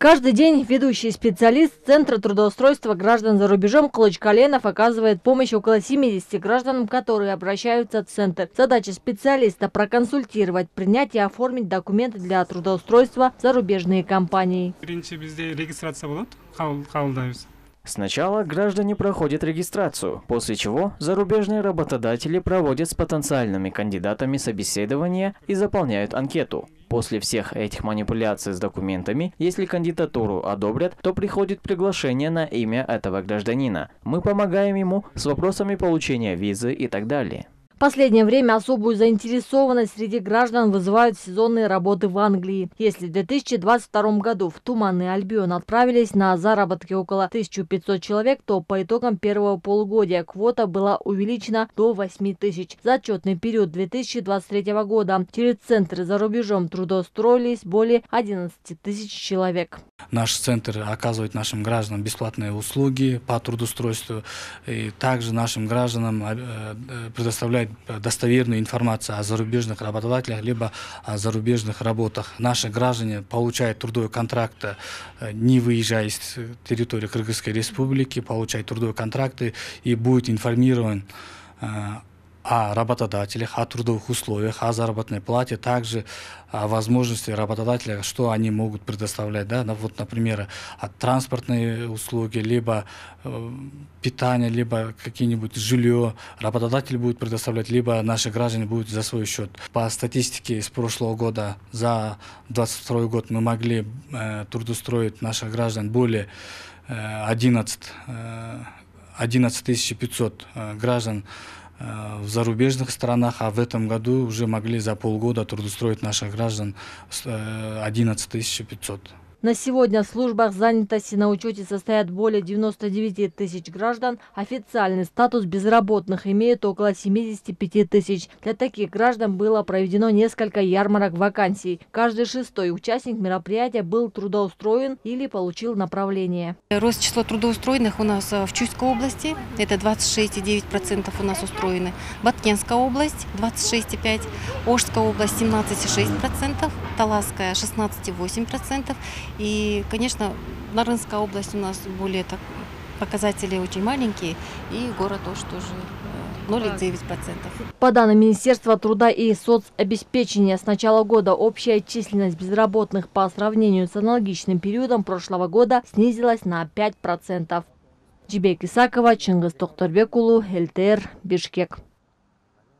Каждый день ведущий специалист Центра трудоустройства граждан за рубежом Клоч Коленов оказывает помощь около 70 гражданам, которые обращаются в Центр. Задача специалиста – проконсультировать, принять и оформить документы для трудоустройства в зарубежные компании. Сначала граждане проходят регистрацию, после чего зарубежные работодатели проводят с потенциальными кандидатами собеседование и заполняют анкету. После всех этих манипуляций с документами, если кандидатуру одобрят, то приходит приглашение на имя этого гражданина. Мы помогаем ему с вопросами получения визы и так далее последнее время особую заинтересованность среди граждан вызывают сезонные работы в Англии. Если в 2022 году в Туманный Альбион отправились на заработки около 1500 человек, то по итогам первого полугодия квота была увеличена до 8 тысяч. За отчетный период 2023 года через центры за рубежом трудоустроились более 11 тысяч человек. Наш центр оказывает нашим гражданам бесплатные услуги по трудоустройству и также нашим гражданам э, э, предоставляет достоверную информацию о зарубежных работодателях, либо о зарубежных работах. Наши граждане получают трудовой контракт, э, не выезжая из территории Кыргызской республики, получают трудовые контракты и будет информирован э, о работодателях, о трудовых условиях, о заработной плате, также о возможности работодателя, что они могут предоставлять. Да? Вот, например, от транспортные услуги, либо э, питание, либо какие-нибудь жилье работодатель будет предоставлять, либо наши граждане будут за свой счет. По статистике с прошлого года за 2022 год мы могли э, трудоустроить наших граждан более э, 11, э, 11 500 э, граждан в зарубежных странах, а в этом году уже могли за полгода трудоустроить наших граждан 11 э, 500. На сегодня в службах занятости на учете состоят более 99 тысяч граждан. Официальный статус безработных имеет около 75 тысяч. Для таких граждан было проведено несколько ярмарок вакансий. Каждый шестой участник мероприятия был трудоустроен или получил направление. Рост числа трудоустроенных у нас э, в Чуйской области. Это 26,9% у нас устроены. Баткенская область 26,5%. Ожская область 17,6%. Таласская 16,8%. И, конечно, Нарынская область у нас более так, показатели очень маленькие, и город тоже тоже 0,9%. По данным Министерства труда и соцобеспечения, с начала года общая численность безработных по сравнению с аналогичным периодом прошлого года снизилась на 5%. Джибек Исакова, Чингис Токторбекулу, ЛТР, Бишкек.